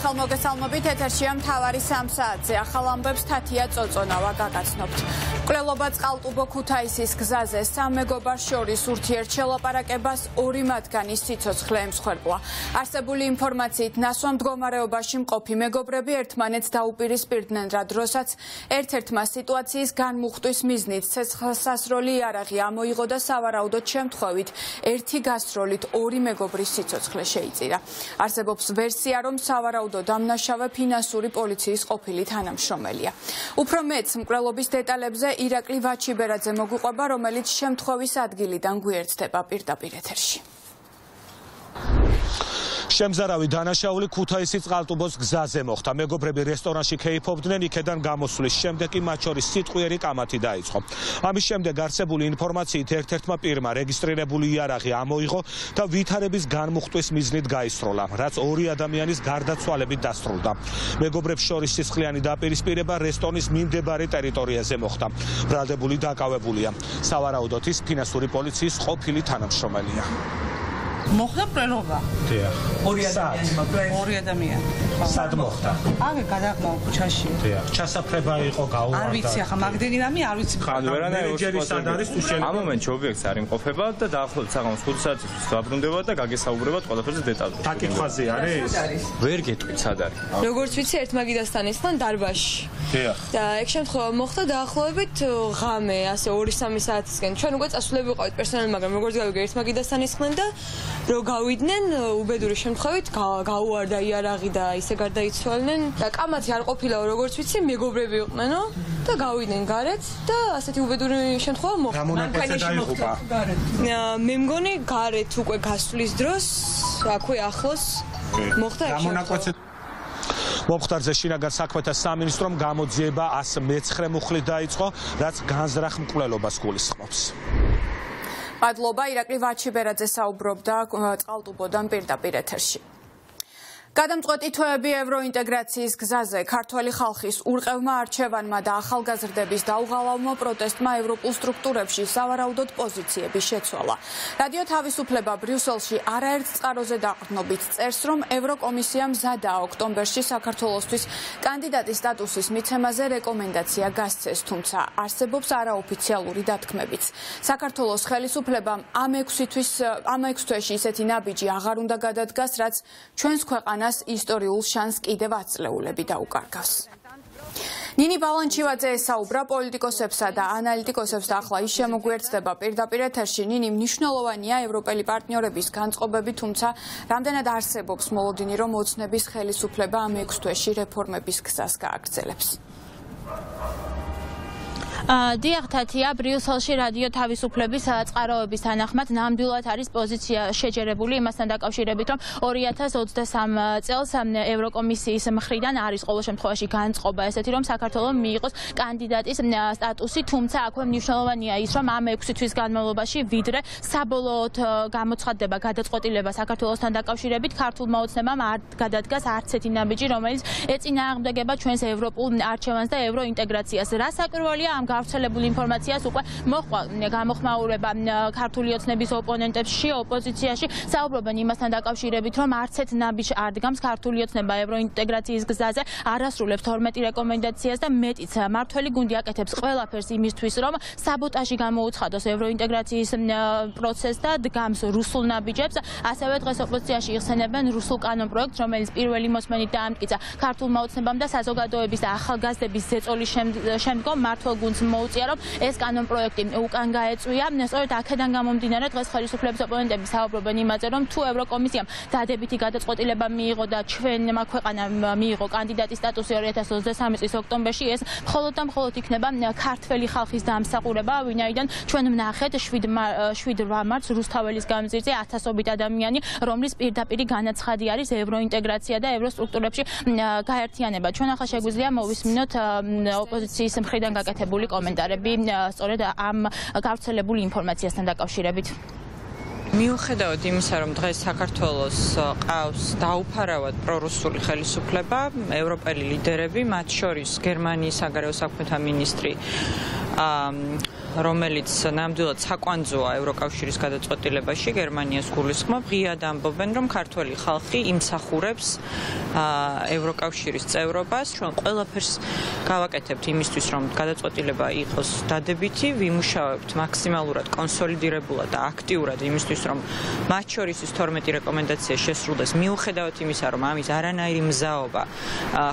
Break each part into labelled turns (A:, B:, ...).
A: ხელმოგესალმებით ეთერშია მთავარი 3 საათზე ახალ ამბებს თათია წოწონავა გაგაცნობთ. კვლელობა წყალტუბო ქუთაისის გზაზე. სამ მეგობარს შორის ურთიერთშელაპარაკებას ორი მათგანის სიცოცხლე ემსხვერპლა. არსებული ინფორმაციით ნასვა მდგომარეობაში მყოფი მეგობრები ერთმანეთს დაუპირისპირდნენ რა დროსაც ერთ-ერთმა სიტუაციის განმუხტვის მიზნით ცეცხლსასროლი იარაღი ამოიღო და სავარაუდოდ შემთხვევით. ერთი გასროლით ორი მეგობრის სიცოცხლე შეიწირა არსებობს ვერსია რომ სავარაუდო დამნაშავე ფინანსური პოლიციის ყოფილი თანამშრომელია. უფრო მეც მკვლელობის დეტალებზე ირაკლი ვაჩიბერაძე მოგვიყვება, რომელიც შემთხვევის ადგილიდან გვიერთდება პირდაპირ ეთერში.
B: შემზარავი დანაშაული ქუთაისის წყალტუბოს გზაზე მოხდა. მეგობრები რესტორანში ქეიფობდნენ, იქედან გამოსვლის შემდეგ კი მათ შორის სიტყვიერი კამათი დაიწყო. ამის შემდეგ არსებული ინფორმაციით ერთ-ერთმა პირმა რეგისტრირებული იარაღი ამოიღო და ვითარების განმუხტვის მიზნით გაისროლა, რაც ორი ადამიანის გარდაცვალებით დასრულდა. მეგობრებს შორის სისხლიანი დაპირისპირება რესტორნის მიმდებარე ტერიტორიაზე მოხდა. ბრალდებული დაკავებულია. სავარაუდოდ ის ფინანსური პოლიციის ყოფილი თანამშრომელია.
C: მოხდა პრელობა.
B: დიახ.
C: ორი ადამიანი მოხდა. ორი ადამიანი.
B: სად მოხდა?
C: აგე გადაღმა ქუჩაში.
B: დიახ. ჩასაფრება იყო გაუვარდა.
C: არ ვიცი ახლა მაგდენი რამე არ ვიცი.
D: ხან ვერანაირ
B: მენეჯერი სად არის თუ შეიძლება?
D: ამ მომენტში ობიექტს არ იმყოფება და დაახლოებით საღამოს 5 საათისთვის დაბრუნდება და გაგესაუბრებათ ყველაფერზე დეტალურად.
B: დაკითხვაზე არის?
D: ვერ გეტყვით სად არის.
E: როგორც ვიცი ერთმაგიდასთან ისთან დარბაში.
B: დიახ.
E: და ეგ შემთხვევა მოხდა დაახლოებით ღამე, ასე 2-3 საათისკენ. ჩვენ უკვე წასულები ვიყავით პერსონალი, მაგრამ როგორც გავიგე ერთმაგიდასთან ისხდნენ და რო გავიდნენ უბედური შემთხვევით გაუარდა იარაღი და ისე გარდაიცვალნენ. და კამათი არ ყოფილაო როგორც ვიცი მეგობრები იყვნენო და გავიდნენ გარეთ და ასეთი უბედური შემთხვევა მოხდა.
B: მანქანაში დაიღუპა.
E: მე მგონი გარეთ უკვე გასვლის დროს აქვე ახლოს მოხდა ეს
B: გამონაკვეთზე მომხდარზე შინაგან საქმეთა სამინისტრომ გამოძიება 119 მუხლი დაიწყო, რაც განზრახ მკვლელობას გულისხმობს.
A: მადლობა ირაკლი ვაჩიბერაძე საუბრობდა წყალტუბოდან პირდაპირ ეთერში. გადამწყვეტი თვეები ევროინტეგრაციის გზაზე ქართველი ხალხის ურყევმა არჩევანმა და ახალგაზრდების დაუღალავმა პროტესტმა ევროპულ სტრუქტურებში სავარაუდოდ პოზიციების შეცვალა. რადიო თავისუფლება ბრიუსელში არაერთ წყაროზე დაყრდნობით წერს, რომ ევროკომისია მზადაა ოქტომბერში საქართველოსთვის კანდიდატის სტატუსის მიცემაზე რეკომენდაცია გასცეს, თუმცა არსებობს არაოფიციალური დათქმებიც. საქართველოს ხელისუფლებამ ამ 6 თვის ამ 6 თვეში ისეთი ნაბიჯი აღარ უნდა გადადგას, რაც ჩვენს ქვეყანას ქვეყანას ისტორიულ შანს კიდევ აწლეულები დაუკარგავს. ნინი ბალანჩივაძე ესაუბრა პოლიტიკოსებსა და ანალიტიკოსებს ახლა ის შემოგვიერთდება პირდაპირ ეთერში. ნინი მნიშვნელოვანია ევროპელი პარტნიორების განწყობები, თუმცა რამდენად არსებობს მოლოდინი, რომ ოცნების ხელისუფლება ამ 6 თვეში რეფორმების გზას გააგრძელებს.
F: დიახ თათია ბრიუსელში რადიო თავისუფლების წყაროების თანახმად ნამდვილად არის პოზიცია შეჯერებული იმასთან დაკავშირებით რომ 2023 წელს ევროკომისიის მხრიდან არის ყოველ შემთხვევაში განწყობა ესეთი რომ საქართველოს მიიღოს კანდიდატის სტატუსი თუმცა აქვე მნიშვნელოვანია ის რომ ამ 6 თვის განმავლობაში ვიდრე საბოლოოდ გამოცხადდება გადაწყვეტილება საქართველოსთან დაკავშირებით ქართულმა ოცნებამ არ გადადგას არც ერთი ნაბიჯი რომელიც ეწინააღმდეგება ჩვენს ევროპულ არჩევანს და ევროინტეგრაციას. რა საკრუულია ამ გავრცელებული ინფორმაციას უკვე მოხვა გამოხმაურება ქართული ოცნების ოპონენტებში ოპოზიციაში. საუბრობენ იმასთან დაკავშირებით რომ არც ერთ ნაბიჯს არ დგამს ქართული ოცნება ევროინტეგრაციის გზაზე არასრულებს 12 რეკომენდაციას და მეტიც. მართველი გუნდი აკეთებს ყველაფერს იმისთვის რომ საბოტაჟი გამოუცხადოს ევროინტეგრაციის პროცესს და დგამს რუსულ ნაბიჯებს. ასევე დღეს ოპოზიციაში იხსენებენ რუსულ კანონ პროექტს რომელიც პირველი მოსმენით დაამტკიცა ქართულმა ოცნებამ და საზოგადოების და ახალგაზრდების ზეწოლის შემდგომ მართლ გუნდს მოუწია რომ ეს კანონ პროექტი უკან გაეწვია. სწორედ აქედან გამომდინარე დღეს ხელისუფლების ოპონენტები საუბრობენ იმაზე, რომ თუ ევროკომისიამ დადებითი გადაწყვეტილება მიიღო და ჩვენმა ქვეყანამ მიიღო კანდიდატის სტატუსი 2023 წლის ოქტომბერში, ეს მხოლოდ და მხოლოდ იქნება ქართველი ხალხის დამსახურება, ვინაიდან ჩვენ ვნახეთ 7 მარტს რუსთაველის გამზირზე ათასობით ადამიანი, რომლის პირდაპირი განაცხადი არის ევროინტეგრაცია და ევროსტრუქტურებში გაერთიანება. ჩვენ ახლა შეგვიძლია მოვისმინოთ ოპოზიციის მხრიდან გაკეთებული კომენტარები სწორედ ამ გავრცელებული ინფორმაციასთან დაკავშირებით.
G: მიუხედავად იმისა, რომ დღეს საქართველოს ყავს დაუფარავად პრორუსული ხელისუფლება, ევროპელი ლიდერები, მათ შორის გერმანიის საგარეო საქმეთა მინისტრი რომელიც ნამდვილად საკვანძოა ევროკავშირის გადაწყვეტილებაში გერმანიას გულისხმობ ღიად ამბობენ რომ ქართველი ხალხი იმსახურებს ევროკავშირის წევრობას ჩვენ ყველაფერს გავაკეთებთ იმისთვის რომ გადაწყვეტილება იყოს დადებითი ვიმუშავებთ მაქსიმალურად კონსოლიდირებულად და აქტიურად იმისთვის რომ მათ შორის ის 12 რეკომენდაცია შესრულდეს. მიუხედავად იმისა რომ ამის არანაირი მზაობა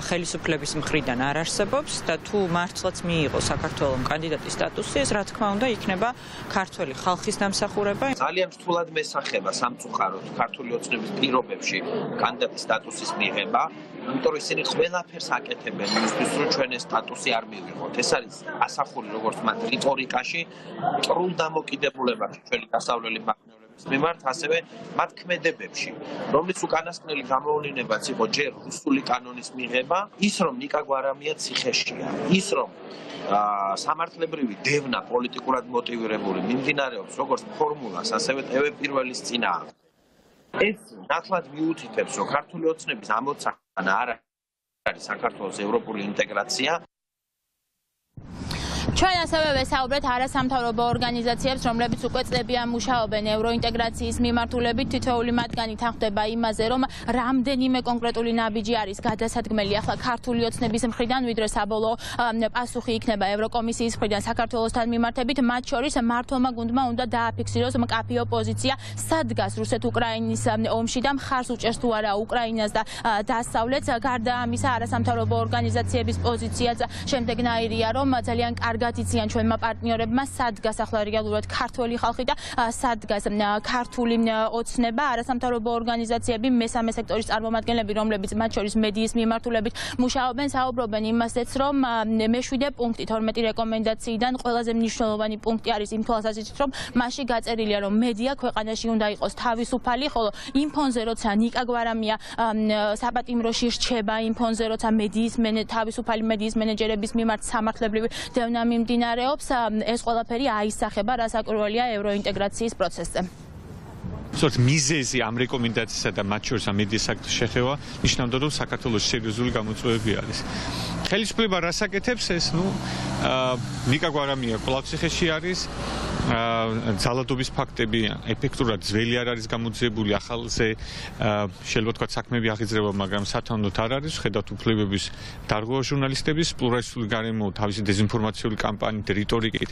G: ხელისუფლების მხრიდან არ არსებობს და თუ მართლაც მიიღო საქართველოს კანდიდატის სტატუსი ეს რა თქმა უნდა იქნება ქართველი ხალხის დამსახურება.
H: ძალიან რთულად მესახება სამწუხაროდ ქართული ოცნების პირობებში კანდიდატის სტატუსის მიღება, იმიტომ რომ ისინი ყველაფერს აკეთებენ იმისთვის, რომ ჩვენ ეს სტატუსი არ მივიღოთ. ეს არის ასახული როგორც მათ რიტორიკაში, ტრულ დამოკიდებულებაში ჩვენი დასავლელი პარტნიორების მიმართ, ასევე მათ ქმედებებში, რომლის უკანასკნელი გამოვლენებაც იყო ჯერ რუსული კანონის მიღება, ის რომ ნიკა გვარამია ციხეშია, ის რომ სამართლებრივი დევნა პოლიტიკურად მოტივირებული მიმდინარეობს როგორც ფორმულას, ასევე ტევე პირველის წინა. ეს ნათლად მიუთითებს, რომ ქართული ოცნების ამოცანა არ არის საქართველოს ევროპული ინტეგრაცია,
F: ჩვენ ასევე ვესაუბრეთ არასამთავრობო ორგანიზაციებს, რომლებიც უკვე წლებია მუშაობენ ევროინტეგრაციის მიმართულებით. თითოეული მათგანი თანხდება იმაზე, რომ რამდენიმე კონკრეტული ნაბიჯი არის გადასადგმელი ახლა ქართული ოცნების მხრიდან, ვიდრე საბოლოო პასუხი იქნება ევროკომისიის მხრიდან საქართველოსთან მიმართებით. მათ შორის მართლმა გუნდმა უნდა დააფიქსიროს მკაფიო პოზიცია სადგას რუსეთ-უკრაინის ომში და მხარს უჭერს თუ არა უკრაინას და დასავლეთს. გარდა ამისა, არასამთავრობო ორგანიზაციების პოზიციაც შემდეგნაირია, რომ ძალიან კარგად კარგად იციან ჩვენმა პარტნიორებმა სადგას ახლა რეალურად ქართული ხალხი და სადგას ქართული ოცნება. არასამთავრობო ორგანიზაციები მესამე სექტორის წარმომადგენლები რომლებიც მათ შორის მედიის მიმართულებით მუშაობენ საუბრობენ იმასაც რომ მეშვიდე პუნქტი 12 რეკომენდაციიდან ყველაზე მნიშვნელოვანი პუნქტი არის იმ თვალსაზრისით რომ მასში გაწერილია რომ მედია ქვეყანაში უნდა იყოს თავისუფალი ხოლო იმ ფონზე როცა ნიკა გვარამია საპატიმროში რჩება იმ ფონზე როცა მედიის თავისუფალი მედიის მენეჯერების მიმართ სამართლებრივი დევნა მიმდინარეობს ეს ყველაფერი აისახება რასაკურველია ევროინტეგრაციის პროცესზე
I: ზოგადად მიზეზი ამ რეკომენდაციისა და მათ შორის ამ მედიის აქტის შეხევა ნიშნავდა რომ საქართველოს სერიოზული გამოწვევები არის. ხელისუფლება რას აკეთებს ეს ნუ ნიკა გვარამია კვლავციხეში არის ძალადობის ფაქტები ეფექტურად ძველი არ არის გამოძიებული ახალზე შეიძლება თქვა საქმეები აღიძრება მაგრამ სათანადოდ არ არის ხედავთ უფლებების დარღვევა ჟურნალისტების პლურალისტული გარემო თავისი დეзинფორმაციული კამპანიით რიტორიკით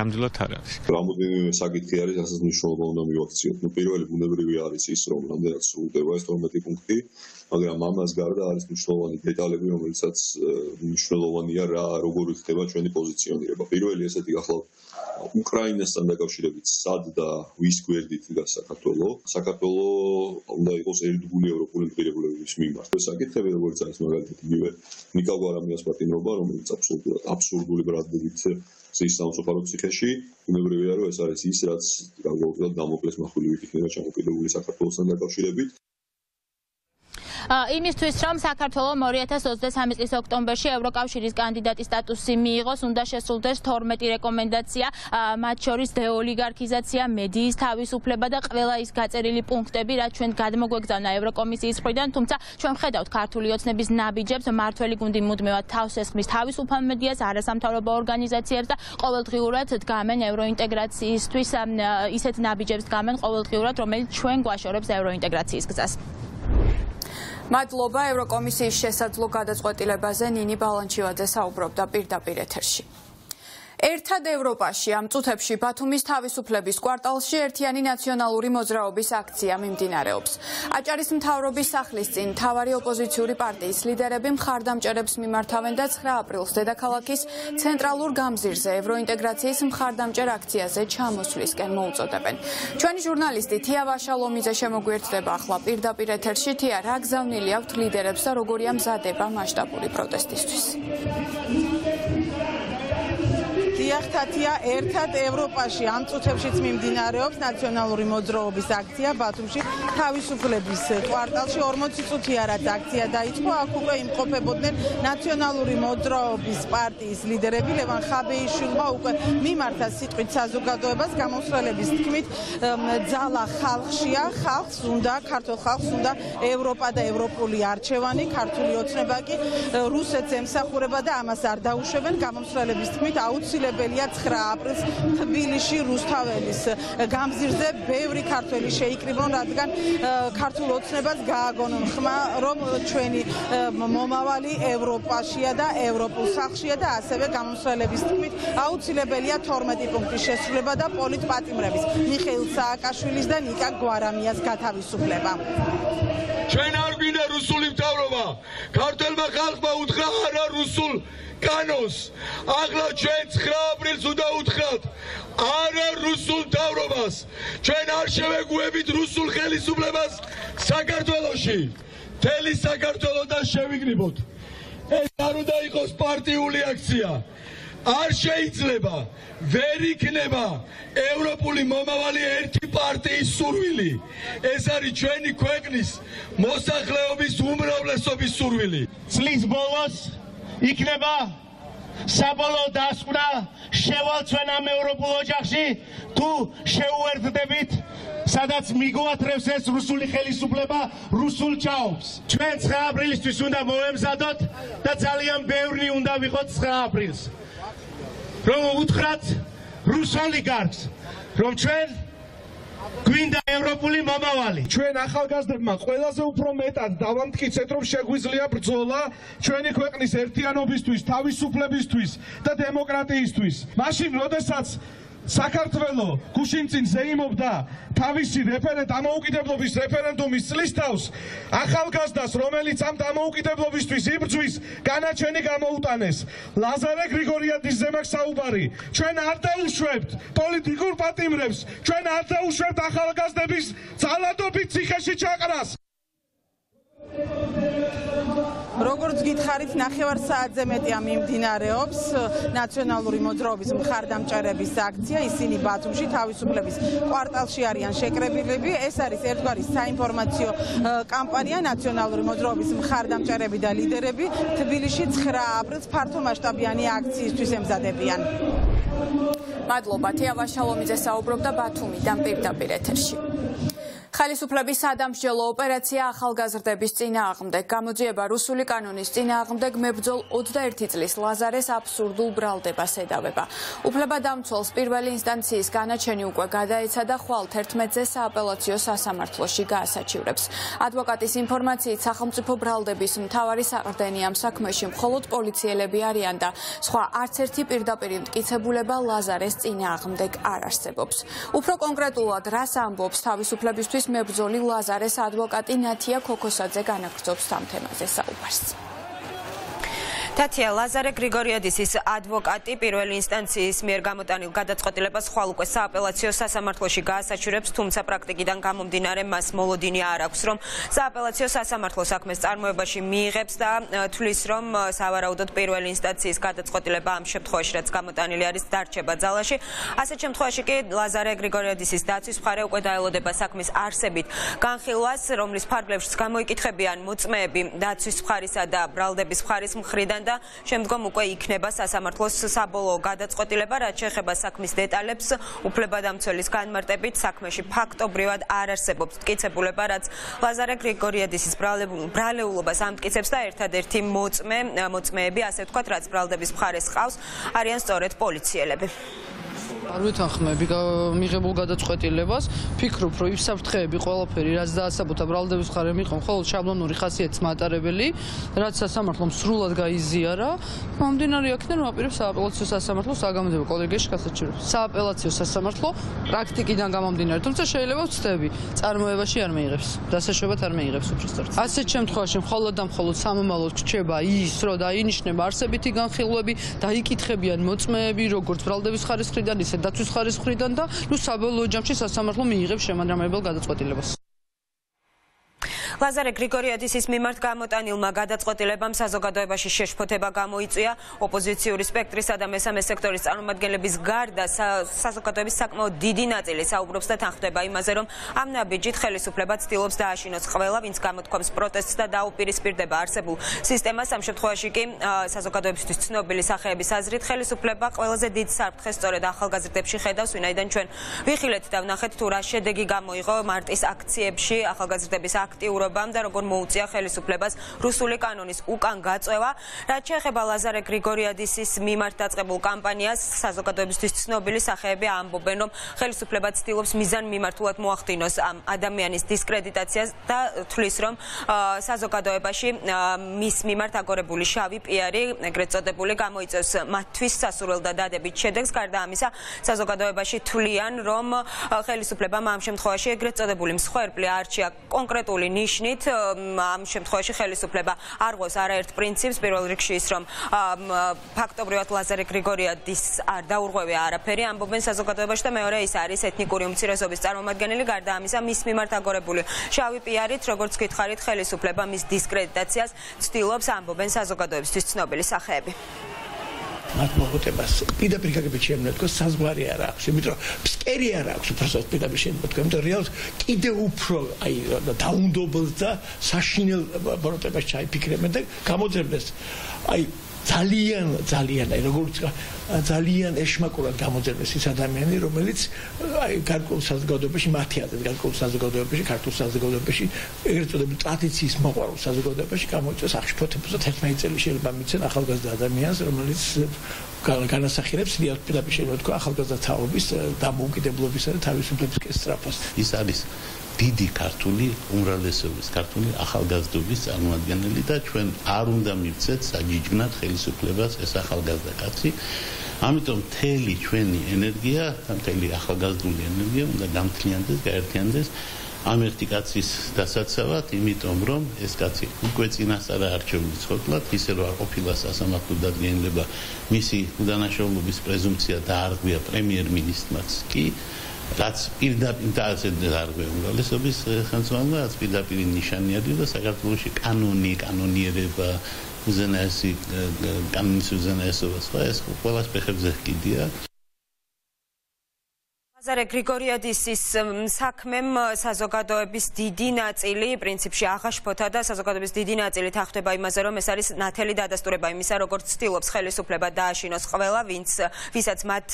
I: ნამდვილად არ არის.
J: რამოდენიმე საკითხი არის რასაც მნიშვნელობა უნდა მივაქციოთ. ნუ პირველ პირველი ბუნებრივი არის ის რომ რამდენად სრულდება ეს 12 პუნქტი მაგრამ ამას გარდა არის მნიშვნელოვანი დეტალები რომელიცაც მნიშვნელოვანია რა როგორი ხდება ჩვენი პოზიციონირება პირველი ესეთი ახლა უკრაინასთან დაკავშირებით სად და ვის გვერდით დგას საქართველო? საქართველო უნდა იყოს ერთგული ევროპული ინტეგრირების მიმართ. ეს საკითხები როგორც არის მაგალითად იგივე ნიკარაგუას პარტნიორობა, რომელიც აბსოლუტურად აბსურდული ბრალდებით ზის სამწუხარო ციხეში, უნებრივია რომ ეს არის ის რაც განსაკუთრებით დამოკლეს מחვილივით იქნება ჩამოკიდებული საქართველოსთან დაკავშირებით.
F: იმისთვის რომ საქართველოს 2023 წლის ოქტომბერში ევროკავშირის კანდიდატის სტატუსი მიიღოს, უნდა შესრულდეს 12 რეკომენდაცია, მათ შორის დეოლიგარქიზაცია, მედიის თავისუფლება და ყველა ის გაწერილი პუნქტები, რაც ჩვენ გადმოგვეგზავნა ევროკომისიის მხრიდან, თუმცა ჩვენ ხედავთ ქართული ოცნების ნაბიჯებს, მართველი გუნდი მუდმივად თავს ესხმის თავისუფალ მედიას, არასამთავრობო ორგანიზაციებს და ყოველდღიურად დგამენ ევროინტეგრაციისთვის ისეთ ნაბიჯებს დგამენ ყოველდღიურად, რომელიც ჩვენ გვაშორებს ევროინტეგრაციის გზას.
A: მადლობა ევროკომისიის შესაძლო გადაწყვეტილებაზე ნინი ბალანჩივაძე საუბრობდა პირდაპირ ეთერში. ერთად ევროპაში ამ წუთებში ბათუმის თავისუფლების კვარტალში ერთიანი ნაციონალური მოძრაობის აქცია მიმდინარეობს. აჭარის მთავრობის სახლის წინ თავარი ოპოზიციური პარტიის ლიდერები მხარდამჭერებს მიმართავენ და 9 აპრილს დედაქალაქის ცენტრალურ გამზირზე ევროინტეგრაციის მხარდამჭერ აქციაზე ჩამოსვლისკენ მოუწოდებენ. ჩვენი ჟურნალისტი თია ვაშალომიძე შემოგვიერთდება ახლა პირდაპირ ეთერში. თია, რა გზავნილი აქვთ ლიდერებს და როგორია მზადება მასშტაბური პროტესტისთვის?
C: დიახთათია ერთად ევროპაში. ამ წუთებშიც მიმდინარეობს ნაციონალური მოძრაობის აქცია ბათუმში თავისუფლების კვარტალში. 40 წუთია რაც აქცია დაიწყო. აქ უკვე იმყოფებოდნენ ნაციონალური მოძრაობის პარტიის ლიდერები. ლევან ხაბეიშვილმა უკვე მიმართა სიტყვით საზოგადოებას. გამოსვლელების თქმით ძალა ხალხშია. ხალხს უნდა ქართულ ხალხს უნდა ევროპა და ევროპული არჩევანი ქართული ოცნება კი რუსეთს ემსახურება და ამას არ დაუშვებენ. გამოსვლელების თქმით აუცილებელი აუცილებელია 9 აპრილს თბილისში რუსთაველის გამზირზე ბევრი ქართველი შეიკრიბონ, რადგან ქართულ ოცნებას გააგონონ ხმა, რომ ჩვენი მომავალი ევროპაშია და ევროპულ სახლშია და ასევე გამოსვლების თქმით აუცილებელია 12 პუნქტის შესრულება და პოლიტპატიმრების მიხეილ სააკაშვილის და ნიკა გვარამიას გათავისუფლება.
K: ჩვენ არ გვინდა რუსული მთავრობა. ქართულმა ხალხმა უთხრა არა რუსულ კანონს. ახლა ჩვენ 9 აპრილს უნდა უთხრათ არა რუსულ მთავრობას. ჩვენ არ შევეგუებით რუსულ ხელისუფლებას საქართველოში. თელი საქართველოს და შევიგნიბოთ. ეს არ უნდა იყოს პარტიული აქცია. არ შეიძლება ვერ იქნება ევროპული მომავალი ერთი პარტიის სურვილი ეს არის ჩვენი ქვეყნის მოსახლეობის უმრავლესობის სურვილი
L: წლის ბოლოს იქნება საბოლოო დასკვნა შევალცვენ ამ ევროპულ ოჯახში. თუ შეუერთდებით სადაც მიგვატრევს ეს რუსული ხელისუფლება რუსულ ჩაობს. ჩვენ 9 აპრილისთვის უნდა მოემზადოთ და ძალიან ბევრი უნდა ვიყოთ 9 აპრილს. რომ უთხრათ რუს ოლიგარქს რომ ჩვენ გვინდა ევროპული მომავალი.
K: ჩვენ ახალგაზრდებმა ყველაზე უფრო მეტად დავამტკიცეთ რომ შეგვიძლია ბრძოლა ჩვენი ქვეყნის ერთიანობისთვის თავისუფლებისთვის და დემოკრატიისთვის. მაშინ როდესაც საქართველო გუშინწინ ზეიმობდა თავისი რეფერენდ ამოუკიდებლობის რეფერენდუმის წლისთავს ახალგაზრდას რომელიც ამ დამოუკიდებლობისთვის იბრძვის განაჩენი გამოუტანეს. ლაზარე გრიგორიაძეზე მაქვს საუბარი. ჩვენ არ დაუშვებთ პოლიტიკურ პატიმრებს. ჩვენ არ დაუშვებთ ახალგაზრდების ძალადობით ციხეში ჩაყრას
C: როგორც გითხარით, ნახევარ საათზე მეტია მიმდინარეობს ნაციონალური მოძრაობის მხარდამჭერების აქცია. ისინი ბათუმში თავისუფლების კვარტალში არიან შეკრებილები. ეს არის ერთგვარი საინფორმაციო კამპანია ნაციონალური მოძრაობის მხარდამჭერები და ლიდერები თბილისში 9 აპრილს ფართო მასშტაბიანი აქციისთვის ემზადებიან.
A: მადლობა თია ვაშალომიძე საუბრობდა ბათუმიდან პირდაპირ ეთერში. ხელისუფლების სადამსჯელო ოპერაცია ახალგაზრდების წინააღმდეგ გამოძიება რუსული კანონის წინააღმდეგ მებრძოლ 21 წლის ლაზარეს აბსურდულ ბრალდებას ედავება. უფლებადამცველს პირველი ინსტანციის განაჩენი უკვე გადაეცა და ხვალ 11-ზე სააპელაციო სასამართლოში გაასაჩივრებს. ადვოკატის ინფორმაციით სახელმწიფო ბრალდების მთავარი საყრდენი ამ საქმეში მხოლოდ პოლიციელები არიან და სხვა არც ერთი პირდაპირ მტკიცებულება ლაზარეს წინააღმდეგ არ არსებობს. უფრო კონკრეტულად რას ამბობს თავისუფლებისთვის მებრძოლი ლაზარეს ადვოკატი ნათია ქოქოსაძე განაგრძობს ამ თემაზე საუბარს.
M: თათია ლაზარე გრიგორიადისის ადვოკატი პირველი ინსტანციის მიერ გამოტანილ გადაწყვეტილებას ხვალ უკვე სააპელაციო სასამართლოში გაასაჩივრებს, თუმცა პრაქტიკიდან გამომდინარე მას მოლოდინი არ აქვს, რომ სააპელაციო სასამართლო საქმეს წარმოებაში მიიღებს და თვლის, რომ სავარაუდოდ პირველი ინსტანციის გადაწყვეტილება ამ შემთხვევაში რაც გამოტანილი არის დარჩება ძალაში. ასეთ შემთხვევაში კი ლაზარე გრიგორიადისის დაცვის მხარე უკვე დაელოდება საქმის არსებით განხილვას, რომლის ფარგლებშიც გამოიკითხებიან მოწმეები დაცვის მხარისა და ბრალდების მხარის მხრიდან და შემდგომ უკვე იქნება სასამართლოს საბოლოო გადაწყვეტილება, რაც შეეხება საქმის დეტალებს, უფლებადამცველის განმარტებით საქმეში ფაქტობრივად არ არსებობს მტკიცებულება, რაც ლაზარე გრიგორიადისის ბრალეულობას ამტკიცებს და ერთადერთი მოწმე, მოწმეები, ასე ვთქვათ, რაც ბრალდების მხარეს ყავს, არიან სწორედ პოლიციელები.
N: არ ვეთანხმები მიღებულ გადაწყვეტილებას. ფიქრობ, რომ ის საფრთხეები ყველაფერი, რაც დაასაბუთა ბრალდების ხარ ემიყო, ხოლმე შაბლონური ხასიათის მატარებელი, რაც სასამართლომ სრულად გაიზიარა, მომდინარე აქედან ვაპირებ სააპელაციო სასამართლოს საგამოძიებო კოლეგიაში გასაჩივრებას. სააპელაციო სასამართლო პრაქტიკიდან გამომდინარე, თუმცა შეიძლება ვწდები, წარმოებაში არ მეიღებს, დასაშვებად არ მეიღებს უბრალოდ. ასეთ შემთხვევაში მხოლოდ და მხოლოდ სამომავლოდ რჩება ის, რომ დაინიშნება არსებითი განხილვები, დაიკითხებიან მოწმეები, როგორც ბრალდების ხარისხიდან ისე დაცვის ხარის მხრიდან და ნუ საბოლოო ჯამში სასამართლო მიიღებს შემაძრამებელ გადაწყვეტილებას.
M: ლაზარე გრიგორიადისის მიმართ გამოტანილმა გადაწყვეტილებამ საზოგადოებაში შეშფოთება გამოიწვია. ოპოზიციური სპექტრისა და მესამე სექტორის წარმომადგენლების გარდა საზოგადოების საკმაოდ დიდი ნაწილი საუბრობს და თანხმდება იმაზე რომ ამ ნაბიჯით ხელისუფლება ცდილობს დააშინოს ყველა ვინც გამოთქვამს პროტესტს და დაუპირისპირდება არსებულ სისტემას. ამ შემთხვევაში კი საზოგადოებისთვის ცნობილი სახეების აზრით ხელისუფლება ყველაზე დიდ საფრთხეს სწორედ ახალგაზრდებში ხედავს ვინაიდან ჩვენ ვიხილეთ და ვნახეთ თუ რა შედეგი გამოიღო მარტის აქციებში ახალგაზრდების აქტიურობა და როგორ მოუწია ხელისუფლებას რუსული კანონის უკან გაწევა. რაც შეეხება ლაზარე გრიგორიადისის მიმართ დაწყებულ კამპანიას, საზოგადოებისთვის ცნობილი სახეები ამბობენ, რომ ხელისუფლება ცდილობს მიზან მიმართულად მოახდინოს ამ ადამიანის დისკრედიტაციას და თვლის, რომ საზოგადოებაში მის მიმართ აგორებული შავი პიარი, ეგრეთ წოდებული, გამოიწევს მათთვის სასურველ და დადებით შედეგს. გარდა ამისა, საზოგადოებაში თვლიან, რომ ხელისუფლებამ ამ შემთხვევაში ეგრეთ წოდებული მსხვერპლი არჩია კონკრეტული ნიშნით. ამ შემთხვევაში ხელისუფლება არ ღვევს არაერთ პრინციპს, პირველ რიგში ის, რომ ფაქტობრივად ლაზარე გრიგორიადის არ დაურღვევია არაფერი, ამბობენ საზოგადოებაში და მეორე ის არის ეთნიკური უმცირესობის წარმომადგენელი. გარდა ამისა, მის მიმართ აგორებული შავი პიარით, როგორც გითხარით, ხელისუფლება მის დისკრედიტაციას ცდილობს, ამბობენ საზოგადოებისთვის ცნობილი სახეები.
O: მათ მოხუტებას. პირდაპირ გაგებით შემნათ თქო საზღვარი არ აქვს იმიტომ რომ ფსკერი არ აქვს უბრალოდ პირდაპირ შემნათ თქო იმიტომ რეალს კიდე უფრო აი დაუნდობლს და საშინელ ბოროტებას ჩაიფიქრებენ და გამოძებდეს აი ძალიან ძალიან აი როგორც ძალიან ეშმაკურად გამოძერეს ის ადამიანი რომელიც აი გარკვეულ საზოგადოებაში მათი აზრით გარკვეულ საზოგადოებაში ქართულ საზოგადოებაში ეგრეთ წოდებული ტრადიციის მოყვარულ საზოგადოებაში გამოიწვევს აღშფოთებას და 11 წელი შეიძლება მიცენ ახალგაზრდა ადამიანს რომელიც განასახიერებს დიაპილაპი შეიძლება თქვა ახალგაზრდა თაობის დამოუკიდებლობისა და თავისუფლების კესტრაფას.
P: ის არის დიდი ქართული უმრავლესობის ქართული ახალგაზრდობის წარმოადგენელი და ჩვენ არ უნდა მივცეთ საჯიჯნად ხელისუფლებას ეს ახალგაზრდა კაცი. ამიტომ თელი ჩვენი ენერგია თელი ახალგაზრდული ენერგია უნდა გამთლიანდეს გაერთიანდეს ამ ერთი კაცის დასაცავად იმიტომ რომ ეს კაცი უკვე წინასწარ არჩეული ცხოვრობლად ისე რომ არ ყოფილა სასამართლო დადგენილება მისი უდანაშაულობის პრეზუმპცია დაარღვია პრემიერ-მინისტრმაც კი რაც პირდაპირ დაასრულა არღვე უმრავლესობის ხელმძღვანელობა რაც პირდაპირ ნიშანი არის და საქართველოს კანონი კანონიერება უზენაესი კანონის უზენაესობა სხვა ეს ყველას ფეხებზე კიდია
M: ლაზარე გრიგორიადისის საქმემ საზოგადოების დიდი ნაწილი პრინციპში აღაშფოთა და საზოგადოების დიდი ნაწილი თანხდება იმაზე რომ ეს არის ნათელი დადასტურება იმისა როგორც ცდილობს ხელისუფლება დააშინოს ყველა ვინც ვისაც მათ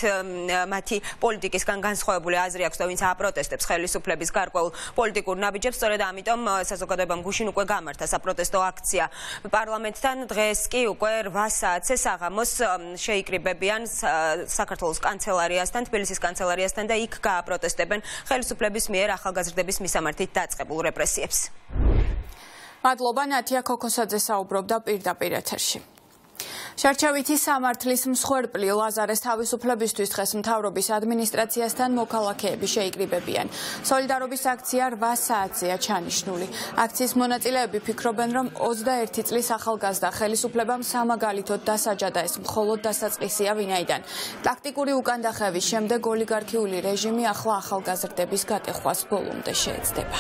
M: მათი პოლიტიკისგან განსხვავებული აზრი აქვს და ვინც აპროტესტებს ხელისუფლების გარკვეულ პოლიტიკურ ნაბიჯებს სწორედ ამიტომ საზოგადოებამ გუშინ უკვე გამართა საპროტესტო აქცია. პარლამენტთან დღეს კი უკვე 8 საათზე საღამოს შეიკრიბებიან საქართველოს კანცელარიასთან თბილისის კანცელარიასთან და იქ გააპროტესტებენ ხელისუფლების მიერ ახალგაზრდების მისამართით დაწყებულ რეპრესიებს.
A: მადლობა ნათია ქოქოსაძე საუბრობდა პირდაპირ ეთერში. შარჩავითი სამართლის მსხვერპლი ლაზარეს თავისუფლებისთვის დღეს მთავრობის ადმინისტრაციასთან მოქალაქეები შეიკრიბებიან. სოლიდარობის აქცია 8 საათზეა ჩანიშნული. აქციის მონაწილეები ფიქრობენ, რომ 21 წლის ახალგაზრდა ხელისუფლებამ სამაგალითოდ დასაჯადა ეს მხოლოდ დასაწყისია ვინაიდან. ტაქტიკური უკანდახევის შემდეგ ოლიგარქიული რეჟიმი ახლა ახალგაზრდების გატეხვას ბოლომდე შეეცდება.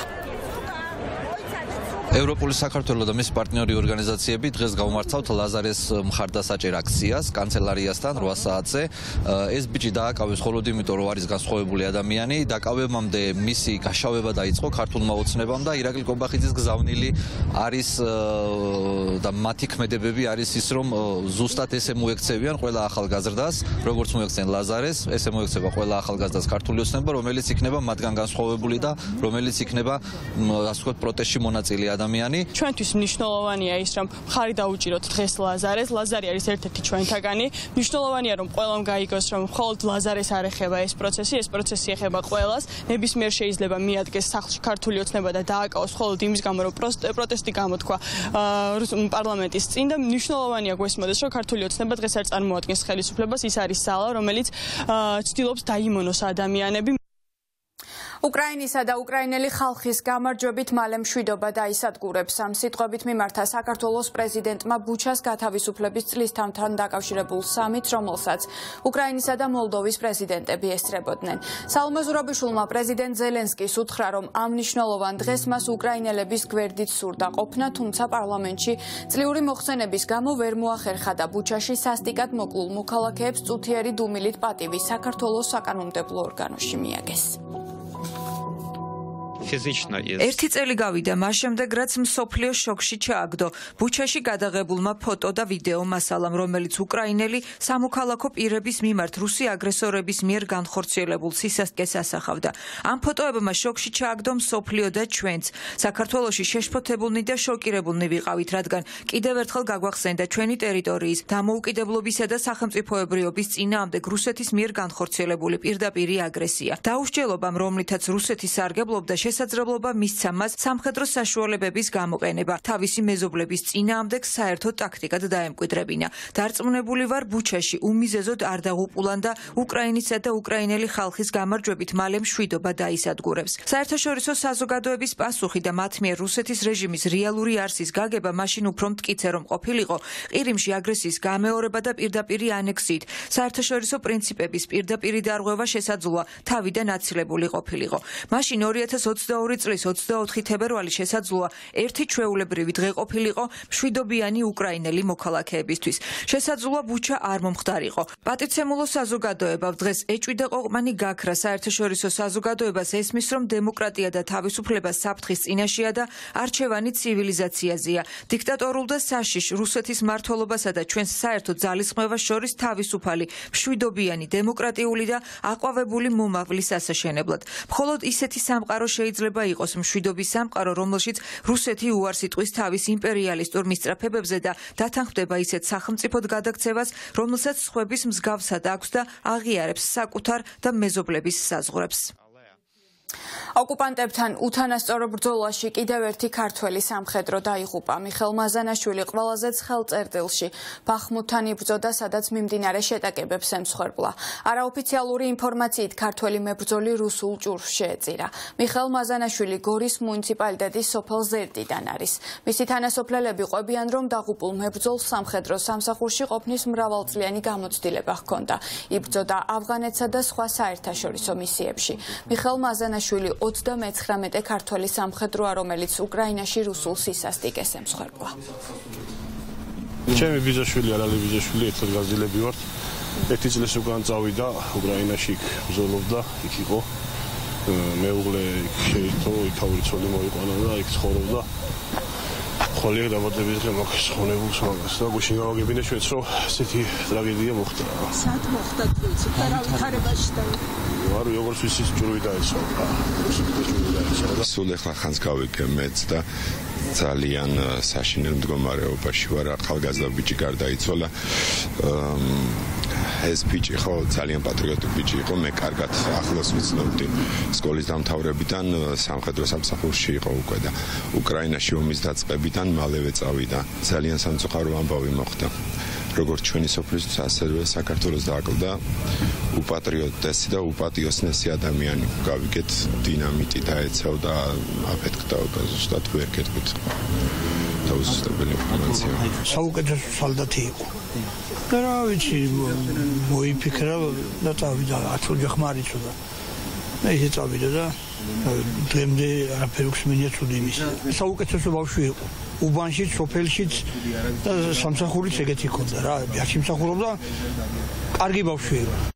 Q: ევროპული საქართველოს და მის პარტნიორი ორგანიზაციები დღეს გამართავთ ლაზარეს მხარდასაჭერ აქციას კანცელარიასთან 8 საათზე. ეს ბიჭი დააკავეს მხოლოდ იმიტომ, რომ არის განსხვავებული ადამიანი, დაკავებამდე მისი გაშავება დაიწყო ქართულმა ოცნებამ და ირაკლი კობახიძის გზავნილი არის და მათი ქმედებები არის ის, რომ ზუსტად ესე მოექცევიან ყველა ახალგაზრდას, როგორც მოექცენ ლაზარეს, ესე მოექცება ყველა ახალგაზრდას ქართული ოცნება, რომელიც იქნება მათგან განსხვავებული და რომელიც იქნება ასე ვთქვათ პროტესტში მონაწილე ადამიანი. ადამიანი.
R: ჩვენთვის მნიშვნელოვანია ის, რომ ხარი დაუჭიროთ დღეს ლაზარეს. ლაზარი არის ერთ-ერთი ჩვენთაგანი. მნიშვნელოვანია, რომ ყველამ გაიგოს, რომ მხოლოდ ლაზარეს არ ეხება ეს პროცესი, ეს პროცესი ეხება ყველას. ნებისმიერ შეიძლება მიადგეს სახლში ქართული ოცნება და დააკავოს მხოლოდ იმის გამო, რომ პროტესტი გამოთქვა პარლამენტის წინ და მნიშვნელოვანია გვესმოდეს, რომ ქართული ოცნება დღეს არ წარმოადგენს ხელისუფლებას, ის არის სალა, რომელიც ცდილობს დაიმონოს ადამიანები.
A: უკრაინისა და უკრაინელი ხალხის გამარჯვებით მალე მშვიდობა დაისადგურებს. ამ სიტყვებით მიმართა საქართველოს პრეზიდენტმა ბუჩას გათავისუფლების წლისთავთან დაკავშირებულ სამით, რომელსაც უკრაინისა და მოლდოვის პრეზიდენტები ესწრებოდნენ. საულმე ზურაბიშვილმა პრეზიდენტ ზელენსკის უთხრა, რომ ამ მნიშვნელოვან დღეს მას უკრაინელების გვერდით სურდა ყოფნა, თუმცა პარლამენტში წლიური მოხსენების გამო ვერ მოახერხა და ბუჩაში სასტიკად მოკლულ მოქალაქეებს წუთიერი დუმილით პატივი საქართველოს საკანონმდებლო ორგანოში მიაგეს.
G: ერთი წელი გავიდა მას შემდეგ რაც მსოფლიო შოქში ჩააგდო. ბუჩაში გადაღებულმა ფოტო და ვიდეო მასალამ რომელიც უკრაინელი სამოქალაქო პირების მიმართ რუსი აგრესორების მიერ განხორციელებულ სისასტკეს ასახავდა. ამ ფოტოებმა შოქში ჩააგდო მსოფლიო და ჩვენც. საქართველოსი შეშფოთებულნი და შოკირებულნი ვიყავით რადგან კიდევ ერთხელ გაგვახსენდა ჩვენი ტერიტორიის დამოუკიდებლობისა და სახელმწიფოებრიობის წინააღმდეგ რუსეთის მიერ განხორციელებული პირდაპირი აგრესია. დაუსჯელობამ რომლითაც რუსეთი სარგებლობდა შესაძლებლობა მისცა მას სამხედრო საშუალებების გამოყენება თავისი მეზობლების წინააღმდეგ საერთო ტაქტიკად დაემკვიდრებინა. დარწმუნებული ვარ ბუჩაში უმიზეზოდ არ დაღუპულან და უკრაინისა და უკრაინელი ხალხის გამარჯვებით მალე მშვიდობა დაისადგურებს. საერთაშორისო საზოგადოების პასუხი და მათ მიერ რუსეთის რეჟიმის რეალური არსის გაგება მაშინ უფრო მტკიცე რომ ყოფილიყო ყირიმში აგრესიის გამეორება და პირდაპირი ანექსიით საერთაშორისო პრინციპების პირდაპირი დარღვევა შესაძლოა თავიდან აცილებული ყოფილიყო. მაშინ 2020 2022 წლის 24 თებერვალი შესაძლოა ერთი ჩვეულებრივი დღე ყოფილიყო მშვიდობიანი უკრაინელი მოქალაქეებისთვის. შესაძლოა ბუჩა არ მომხდარიყო. პატიცემულო საზოგადოება დღეს ეჭვიდა ყოყმანი გაქრა. საერთაშორისო საზოგადოებას ესმის რომ დემოკრატია და თავისუფლება საფრთხის წინაშეა და არჩევანი ცივილიზაციაზეა. დიქტატორულ და საშიშ რუსეთის მართლობასა და ჩვენს საერთო ძალისხმევას შორის თავისუფალი მშვიდობიანი დემოკრატიული და აყვავებული მომავლის ასაშენებლად. მხოლოდ ისეთი სამყარო შეიძლება იყოს მშვიდობის სამყარო რომელშიც რუსეთი უარს იტყვის თავის იმპერიალისტურ მისწრაფებებზე და დათანხმდება ისეთ სახელმწიფოდ გადაქცევას რომელსაც სხვების მსგავსად აქვს და აღიარებს საკუთარ და მეზობლების საზღვრებს
A: ოკუპანტებთან უთანასწორო ბრძოლაში კიდევ ერთი ქართველი სამხედრო დაიღუპა. მიხელ მაზანაშვილი ყველაზე ცხელ წერტილში ბახმუთთან იბრძოდა, სადაც მიმდინარე შეტაკებებს ემსხვერპლა. არაოფიციალური ინფორმაციით ქართველი მებრძოლი რუსულ ჭურს შეეწირა. მიხელ მაზანაშვილი გორის მუნიციპალიტეტის სოფელ ზერდიდან არის. მისი თანასოფლელები ყვებიან, რომ დაღუპულ მებრძოლს სამხედრო სამსახურში ყოფნის მრავალწლიანი გამოცდილება ჰქონდა. იბრძოდა ავღანეთსა და სხვა საერთაშორისო მისიებში. მიხელ მაზანაშვილი 39 ქართველი სამხედროა, რომელიც უკრაინაში რუსულ სისასტიკეს ემსხვერპლა.
S: ჩემი ბიძაშვილი არალი ბიძაშვილი ერთად გაზილები ვართ. ერთი წლის უკან წავიდა უკრაინაში იქ ბრძოლობდა, იქ იყო. მეუღლე იქ შეირთო, იქაური ცოლი მოიყვანა და იქ ცხოვრობდა. ხოლმე დაბადების დღე მოგხსოვნებულს მაგას და გუშინ გავაგებინე ჩვენც რომ ესეთი ტრაგედია მოხდა.
T: სად მოხდა თვითონ? რა ვითარებაში და
S: ვარ როგორც ისის ჭრუი დაეცვა.
U: სულ ახლა ხანს გავიგე მეც და ძალიან საშინელ მდგომარეობაში ვარ. ახალგაზრდა ბიჭი გარდაიცვალა. ეს ბიჭი ხო ძალიან პატრიოტი ბიჭი იყო. მე კარგად ახლოს ვიცნობდი. სკოლის დამთავრებიდან სამხედრო სამსახურში იყო უკვე და უკრაინაში ომის დაწყებიდან მალევე წავიდა. ძალიან სამწუხარო ამბავი მოხდა. როგორც ჩვენი სოფლისთვის ასევე საქართველოს დააკლდა უპატრიოტესი და უპატიოსნესი ადამიანი. გავიგეთ დინამიტი დაეცავ და აფეთქდა ზუსტად ვერ კეთებით თავისუფლებელი ინფორმაცია.
O: საუკეთესო სალდათი იყო. და რა ვიცი მოიფიქრა და წავიდა 10 ოჯახ მარიცოდა მე ისე წავიდა და დღემდე არაფერ უხს მინია ცუდი იმის. საუკეთესო ბავშვი იყო უბანში, სოფელშიც და სამსახურიც ეგეთი ქონდა რა. ბიჭი მსახურობდა კარგი ბავშვი იყო.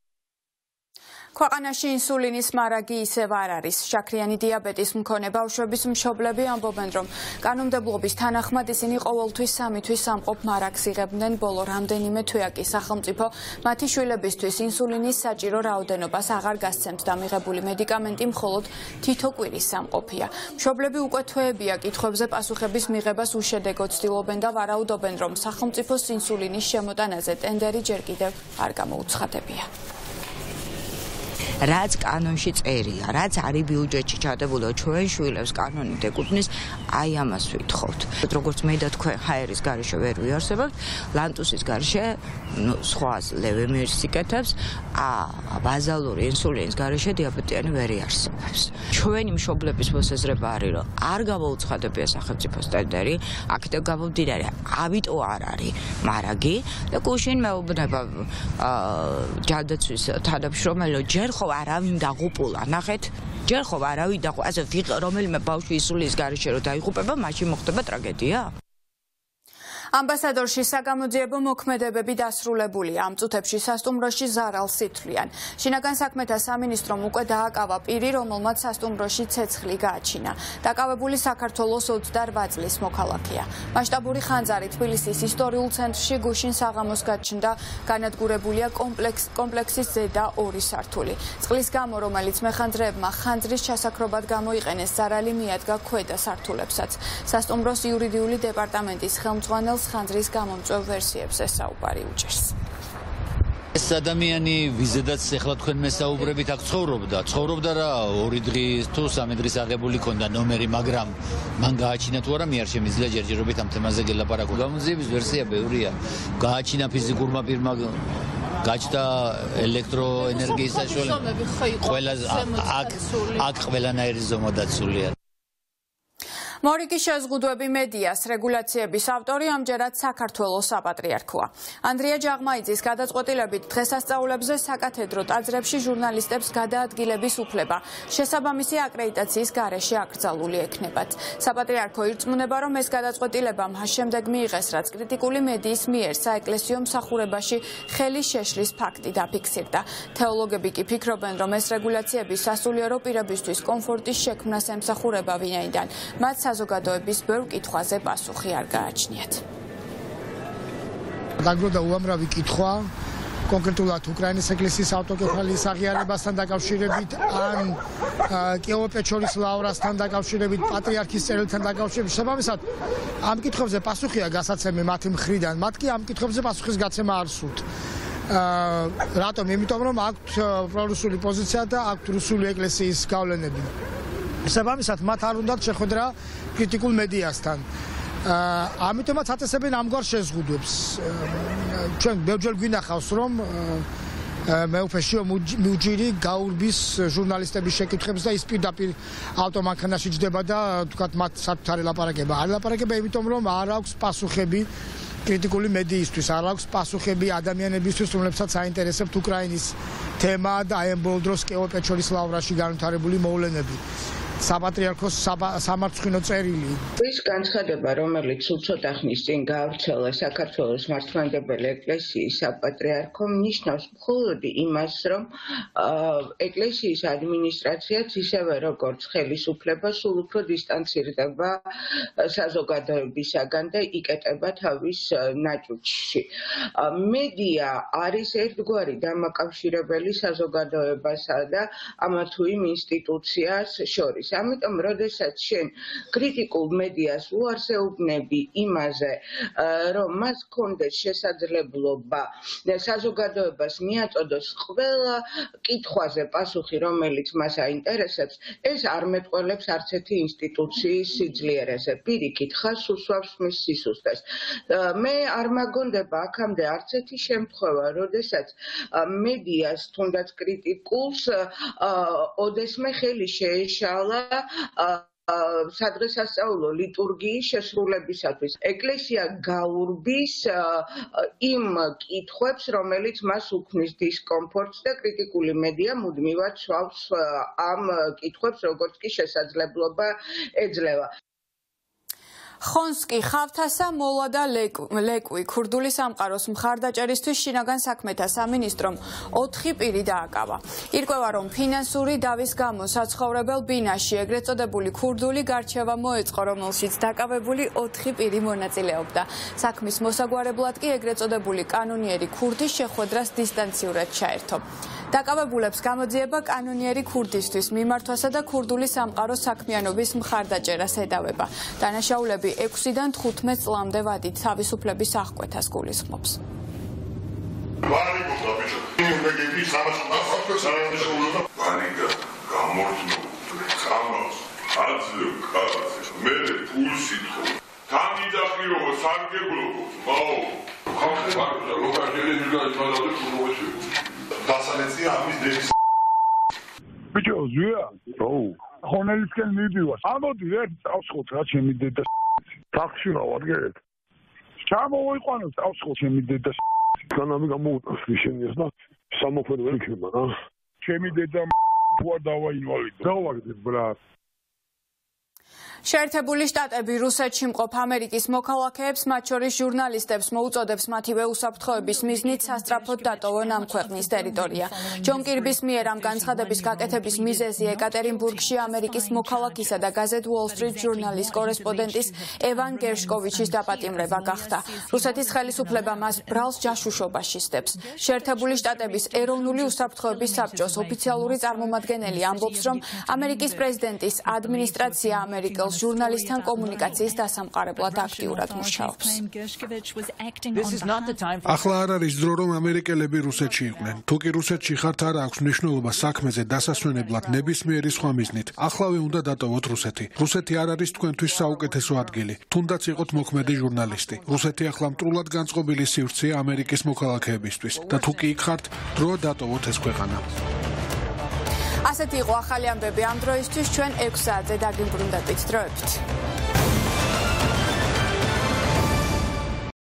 A: ქვეყანაში ინსულინის მარაგი ისევ არ არის. შაქრიანი დიაბეტის მქონე ბავშვების მშობლები ამბობენ, რომ კანონმდებლობის თანახმად ისინი ყოველთვის სამი თვის სამყოფ მარაგს იღებდნენ ბოლო რამდენიმე თვეაკი სახელმწიფო მათი შვილებისთვის ინსულინის საჭირო რაოდენობას აღარ გასცემთ და მიღებული მედიკამენტი მხოლოდ თითო კვირის სამყოფია. მშობლები უკვე თვეებია კითხვებზე პასუხების მიღებას უშედეგო ცდილობენ და ვარაუდობენ, რომ სახელმწიფოს ინსულინის შემოტანაზე ტენდერი ჯერ კიდევ არ გამოუცხადებია.
V: რაც კანონში წერია, რაც არის ბიუჯეტში ჩადებულო ჩვენ შვილებს კანონით ეკუთვნის, აი ამას ვითხოვთ. როგორც მე და თქვენ ჰაერის garaშე ვერ ვიარსებებთ, ლანტუსის garaშე, ну, სხვა ლევემირის სიკეთებს, ა ბაზალური ინსულინის garaშე დიაბეტიანი ვერ იარსებებს. ჩვენი მშობლების მოსაზრება არის, რომ არ გამოუცხადებია სახელმწიფო სტანდარტი, აქეთ გამომდინარე, ავიტო არ არის მარაგი და გუშინ მეუბნება აა ჯანდაცვის თანამშრომელო ჯერ ხო არავინ დაღუპულა ნახეთ? ჯერ ხო არავინ დაღუ ასე რომელიმე ბავშვი ისულის გარეშე რომ დაიღუპება მაშინ მოხდება ტრაგედია
A: ამბასადორში საგამოძიებო მოქმედებები დასრულებულია. ამ წუთებში სასტუმროში ზარალს ითვლიან. შინაგან საქმეთა სამინისტრომ უკვე დააკავა პირი, რომელმაც სასტუმროში ცეცხლი გააჩინა. დაკავებული საქართველოს 28 წლის მოქალაქეა. მასშტაბური ხანძარი თბილისის ისტორიულ ცენტრში გუშინ საღამოს გაჩნდა. განადგურებულია კომპლექს კომპლექსის ზედა ორი სართული. წყლის გამო, რომელიც მეხანძრეებმა ხანძრის ჩასაქრობად გამოიყენეს, ზარალი მიადგა ქვედა სართულებსაც. სასტუმროს იურიდიული დეპარტამენტის ხელმძღვანელ ხელს ხანძრის გამომწვევ ვერსიებს ესაუბარი უჭერს.
W: ეს ადამიანი ვიზედაც ახლა თქვენ მესაუბრებით აქ ცხოვრობდა, ცხოვრობდა რა ორი დღის თუ სამი დღის აღებული ქონდა ნომერი, მაგრამ მან გააჩინა თუ არა მე არ შემიძლია ჯერჯერობით ამ თემაზე გელაპარაკო. გამოძიების ვერსია ბევრია. გააჩინა ფიზიკურმა პირმა გაჩნდა ელექტროენერგიის საშუალება. ყველა აქ აქ ყველანაირი ზომა დაცულია.
A: მორიგის შეზღუდვები მედიას რეგულაციების ავტორი ამჯერად საქართველოს საპატრიარქოა. ანდრია ჯაღმაიძის გადაწყვეტილებით დღესასწაულებზე საკათედრო ტაძრებში ჟურნალისტებს გადაადგილების უფლება შესაბამისი აკრედიტაციის გარეშე აკრძალული ექნებათ. საპატრიარქო ირწმუნება, რომ ეს გადაწყვეტილება მას შემდეგ მიიღეს, რაც კრიტიკული მედიის მიერ საეკლესიო მსახურებაში ხელის შეშლის ფაქტი დაფიქსირდა. თეოლოგები კი ფიქრობენ, რომ ეს რეგულაციები სასულიერო პირებისთვის კომფორტის შექმნას ემსახურება ვინაიდან მათ საზოგადოების ბევრ კითხვაზე პასუხი არ გააჩნიათ.
X: დაგროდა უამრავი კითხვა. კონკრეტულად უკრაინის ეკლესიის ავტოკეფალიის აღიარებასთან დაკავშირებით ან კიოვო-პეჩორის ლავრასთან დაკავშირებით პატრიარქის წერილთან დაკავშირებით. შესაბამისად ამ კითხვებზე პასუხია გასაცემი მათი მხრიდან. მათ კი ამ კითხვებზე პასუხის გაცემა არ სურთ აა რატომ? იმიტომ რომ აქვთ პრორუსული პოზიცია და აქვთ რუსული ეკლესიის გავლენები შესაბამისად მათ არ უნდათ შეხვედრა კრიტიკულ მედიასთან. აა ამიტომაც აწესებენ ამგვარ შეზღუდვებს. ჩვენ ბევრჯერ გვინახავს რომ მე უფეშიო მუჯირი გაურბის ჟურნალისტების შეკითხებს და ის პირდაპირ ავტომანქანაში ჯდება და თქვათ მათ საკუთარი ლაპარაკება. არ ლაპარაკება იმიტომ რომ არ აქვს პასუხები კრიტიკული მედიისთვის, არ აქვს პასუხები ადამიანებისთვის, რომლებსაც აინტერესებთ უკრაინის თემა და აი ამ ბოლო დროს კეოპეჩოლის ლავრაში განვითარებული მოვლენები. საპატრიარქოს სამარცხინო წერილი.
Y: ის განცხადება, რომელიც უცოტა ხნის წინ გაავრცელა საქართველოს მართლმადიდებელი ეკლესიის საპატრიარქომ, ნიშნავს მხოლოდ იმას, რომ ეკლესიის ადმინისტრაციაც ისევე როგორც ხელისუფლება სულ უფრო დისტანცირდება საზოგადოებისაგან და იკეტება თავის ნაჭუჭში. მედია არის ერთგვარი დამაკავშირებელი საზოგადოებასა და ამა თუ იმ ინსტიტუციას შორის. არის. ამიტომ, როდესაც შენ კრიტიკულ მედიას უარსეუბნები იმაზე, რომ მას კონდეს შესაძლებლობა საზოგადოებას მიაწოდოს ყველა კითხვაზე პასუხი, რომელიც მას აინტერესებს, ეს არ მეტყველებს არც ერთი ინსტიტუციის სიძლიერეზე. პირიქით, ხას უსვავს მის სისუსტეს. მე არ მაგონდება აქამდე არც ერთი შემთხვევა, როდესაც მედიას თუნდაც კრიტიკულს ოდესმე ხელი შეეშალა სადღესასწაულო ლიტურგიის შესრულებისათვის. ეკლესია გაურბის იმ კითხვებს რომელიც მას უქმნის დისკომფორტს და კრიტიკული მედია მუდმივად სვავს ამ კითხვებს როგორც კი შესაძლებლობა ეძლევა
A: ხონსკი ხავთასა მოლა და ლეკვი ქურდული სამყაროს მხარდაჭერისთვის შინაგან საქმეთა სამინისტრომ 4 პირი დააკავა. ირკვევა რომ ფინანსური დავის გამო საცხოვრებელ ბინაში ეგრეთ წოდებული ქურდული გარჩევა მოეწყო, რომელშიც დაკავებული 4 პირი მონაწილეობდა. საქმის მოსაგვარებლად კი ეგრეთ წოდებული კანონიერი ქურდი შეხვედრას დისტანციურად ჩაერთო. დაკავებულებს გამოძიება კანონიერი ქურდისთვის მიმართვასა და ქურდული სამყაროს საქმიანობის მხარდაჭერას ედავება. დანაშაულები 6-დან 15 წლამდე ვადით თავისუფლების აღკვეთას გულისხმობს.
Z: ვარიგო ბიჭო, მე გეკი სამას ახალ საერთაშორისო ვარიგა გამორჩნო ხამას აძლევ კაცს მე პულსი თქო კანდიდატირო სარგებლობო მაო ხალხი ვარ ლოკალები ვიგა იმალავე პრომოციები დასალეცია ამის დექს ბიჭო ზია ო. ხონელისკენ მიდივარ ამოდი ერთ წავსხოთ რა ჩემი დედა ტაქსი რა ვარგეთ ჩამოვიყვანო წავსხოთ ჩემი დედა განამი გამოუტანს შენიეს და სამოქმედო ვერ იქნება რა? ჩემი დედა თუ არ დავაინვალიდო. დავაგდებ ბრატ
A: შეერთებული შტატები რუსეთში მყოფ ამერიკის მოქალაქეებს, მათ შორის ჟურნალისტებს მოუწოდებს მათივე უსაფრთხოების მიზნით სასტრაფოდ დატოვონ ამ ქვეყნის ტერიტორია. ჯონ კირბის მიერ ამ განცხადების გაკეთების მიზეზი ეკატერინბურგში ამერიკის მოქალაქისა და გაზეთ Wall Street Journal-ის კორესპონდენტის ევან გერშკოვიჩის დაპატიმრება გახდა. რუსეთის ხელისუფლება მას ბრალს ჯაშუშობაში სდებს. შეერთებული შტატების ეროვნული უსაფრთხოების საბჭოს ოფიციალური წარმომადგენელი ამბობს, რომ ამერიკის პრეზიდენტის ადმინისტრაცია ამერიკელს ჟურნალისტთან კომუნიკაციის დასამყარებლად აქტიურად მუშაობს.
N: ახლა არ არის დრო რომ ამერიკელები რუსეთში იყვნენ. თუ კი რუსეთში ხართ არ აქვს მნიშვნელობა საქმეზე დასასვენებლად ნებისმიერი სხვა მიზნით. ახლავე უნდა დატოვოთ რუსეთი. რუსეთი არ არის თქვენთვის საუკეთესო ადგილი. თუნდაც იყოთ მოქმედი ჟურნალისტი. რუსეთი ახლა მტრულად განწყობილი სივრცეა ამერიკის მოქალაქეებისთვის და თუ კი იქ ხართ, დრო დატოვოთ ეს ქვეყანა.
A: ასეთი იყო ახალი ამბები ამ დროისთვის. ჩვენ 6 საათზე დაგიბრუნდებით დროებით